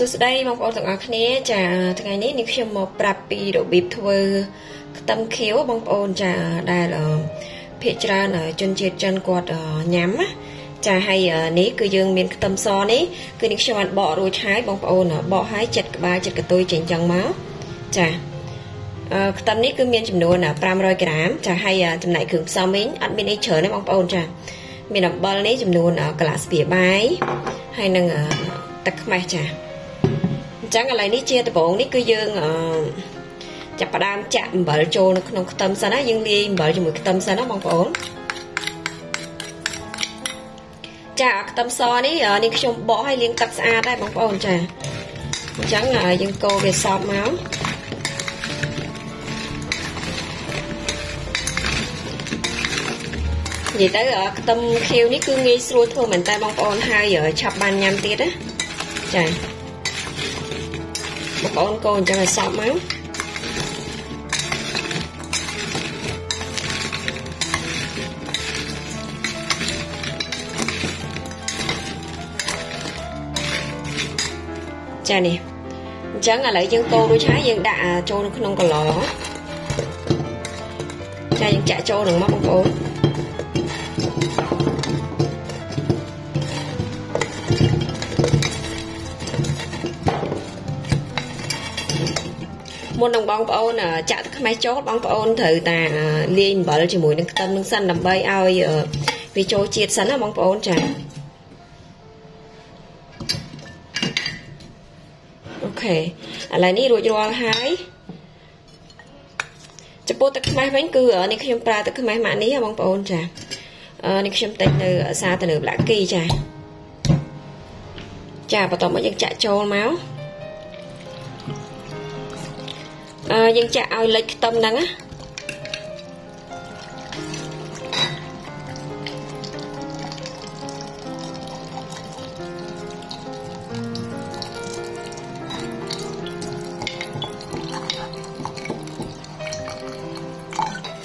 សួស្តីបងប្អូនទាំងអស់គ្នា ចាថ្ងៃនេះនេះខ្ញុំមកប្រាប់ពីរបៀបធ្វើខ្ទឹមខៀវបងប្អូនចាដែលភាគច្រើនជនជាតិចិនគាត់ញ៉ាំណាចាហើយនេះគឺយើងមានខ្ទឹមសនេះគឺនេះខ្ញុំបានបករួចហើយបងប្អូនបកហើយចិត្តក្បាលចិត្តកតុយចេញចឹងមកចាខ្ទឹមនេះគឺមានចំនួន500ក្រាមចាហើយចំណែកគ្រឿងផ្សំវិញអត់មានអីច្រើនទេបងប្អូនចាមានអំបិលនេះចំនួនកន្លះស្ពាយបាយហើយនឹងទឹកខ្មេះចា អញ្ចឹងឥឡូវនេះជាដំបូងនេះគឺយើងចាប់ផ្ដើមចាក់អំបិលចូលនៅក្នុងខ្ទឹមសិនណាយើងលាយអំបិលជាមួយខ្ទឹមសិនណាបងប្អូនចាខ្ទឹមសនេះនេះខ្ញុំបកឲ្យលាងទឹកស្អាតដែរបងប្អូនចាអញ្ចឹងយើងកូរវាសពមកនិយាយទៅខ្ទឹមខៀវនេះគឺងាយស្រួលធ្វើមែនតើបងប្អូនហើយឆាប់បានញ៉ាំទៀតណាចា បងប្អូនកូនអញ្ចឹងឲ្យសប់មកចានេះអញ្ចឹងឥឡូវយើងកូររួចហើយយើងដាក់ចូលនៅក្នុងកន្លចាយើងចាក់ចូលនឹងមកបងប្អូន មុននឹងបងប្អូនចាក់ទឹកខ្មេះចូលបងប្អូនត្រូវតាលាយអំបិលជាមួយនឹងខ្ទឹមនឹងសិនដើម្បីឲ្យវាចូលជាតិសិនណាបងប្អូនចាអូខេឥឡូវនេះរួចរាល់ហើយចំពោះទឹកខ្មេះវិញគឺនេះខ្ញុំប្រើទឹកខ្មេះម៉ាក់នេះបងប្អូនចានេះខ្ញុំទិញនៅសាទៅនៅប្លាក់គីចាចាបន្តមកយើងចាក់ចូលមក យើងចាក់ឲ្យលិចខ្ទឹមហ្នឹងណា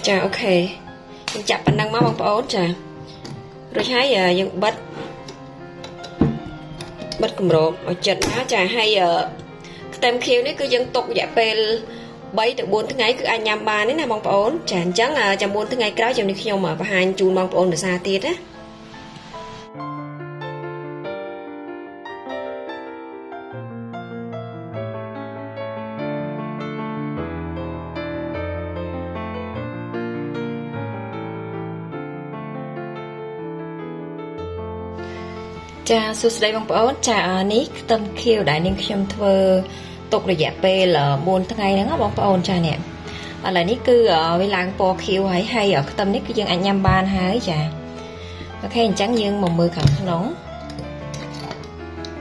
ចាអូខេយើងចាក់ប៉ុណ្ណឹងមកបងប្អូនចារួចហើយយើងបិទបិទគម្របឲ្យចិត្តណាចាហើយខ្ទឹមខៀវនេះគឺយើងទុករយៈពេល 3ទៅ4ថ្ងៃគឺអាចញ៉ាំបានទេណាបងប្អូនចាអញ្ចឹងចាំ4ថ្ងៃក្រោយចាំនេះខ្ញុំបង្ហាញជូនបងប្អូនភាសាទៀតណាចាសួស្តីបងប្អូនចានេះខ្ទឹមខៀវដែលនាងខ្ញុំធ្វើ ទុករយៈពេល4ថ្ងៃហ្នឹងបងប្អូនចានេះឥឡូវនេះគឺវាឡើងពណ៌ខៀវហើយហើយខ្ទឹមនេះគឺយើងអាចញ៉ាំបានហើយចាអូខេអញ្ចឹងយើងមកមើលខាងក្នុង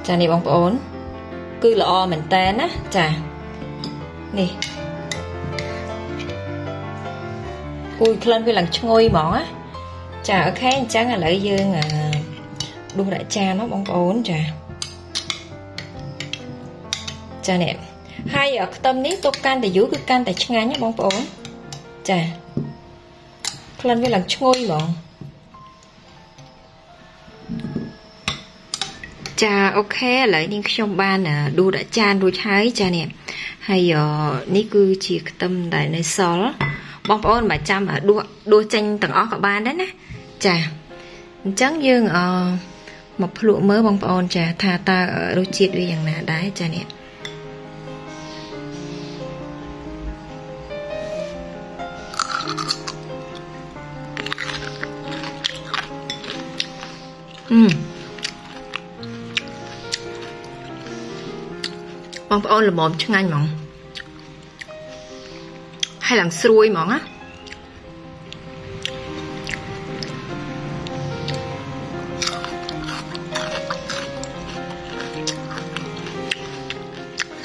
ចានេះបងប្អូន គឺល្អមែនតើណាចានេះគួយក្លិនវាឡើងឈ្ងុយហ្មងណាចាអូខេអញ្ចឹងឥឡូវយើងដួសដាក់ចានណាបងប្អូនចា ចានេះហើយខ្ទឹមនេះទុកកាន់តែយូរគឺកាន់តែឆ្ងាញ់ណាបងប្អូនចាក្លិនវាឡើងឈ្ងុយហ្មងចាអូខេឥឡូវនេះខ្ញុំបានដួសដាក់ចានរួចហើយចានេះហើយនេះគឺជាខ្ទឹមដែលនៅសល់បងប្អូនមិនចាំដួសដួសចេញទាំងអស់ក៏បានដែរណាចាអញ្ចឹងយើងអមកភ្លក់មើលបងប្អូនចាថាតើរសជាតិវាយ៉ាងណាដែរចានេះ បងប្អូនល្មមឆ្ងាញ់ហ្មងហើយឡើងស្រួយហ្មងណា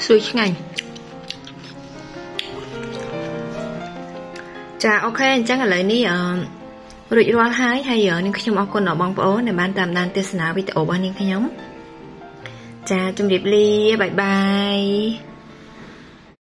ស្រួយឆ្ងាញ់ចាអូខេអញ្ចឹងឥឡូវនេះអឺ រួចរាល់ហើយហើយនាងខ្ញុំអរគុណដល់បងប្អូនដែលបានតាមដានទស្សនាវីដេអូរបស់នាងខ្ញុំចាជម្រាបលាបាយបាយ